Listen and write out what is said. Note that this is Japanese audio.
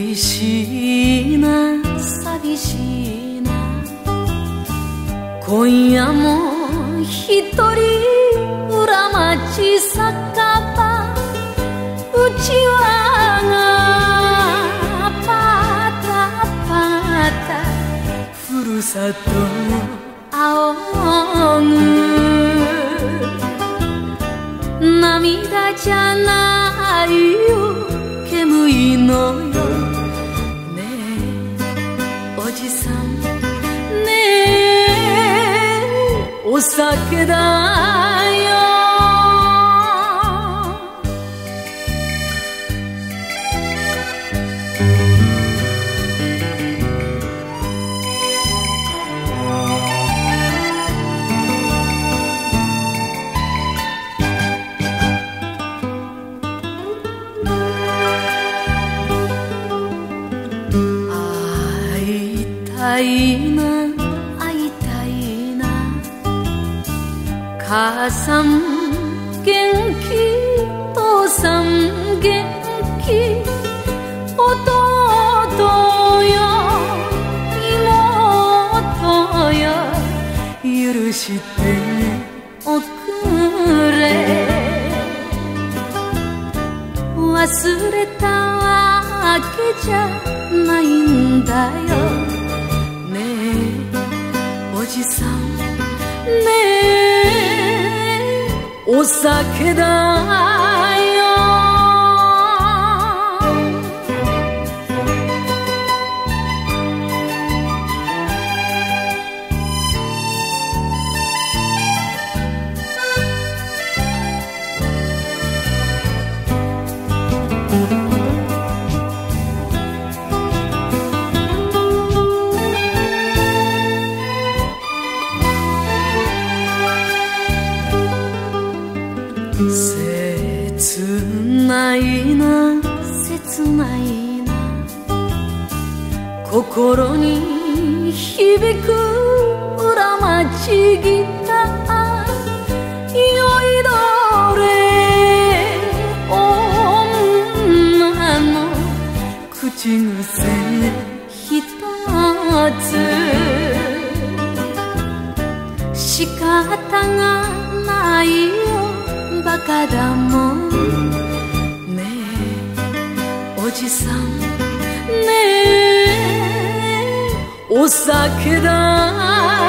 寂しいな。寂しいな。今夜も一人裏町酒場。うちわがパタパタ。ふるさと仰ぐ。涙じゃないよ。お酒だよ。会いたいな。母さん元気父さん元気。弟よ妹よ許しておくれ。忘れたわけじゃないんだよ。ねえおじさん。ねえ。お酒だ。いな切ないな。心に響く裏町ギター酔いどれ女の口癖ひとつ。仕方がないよバカだもん。おじさんねえお酒だ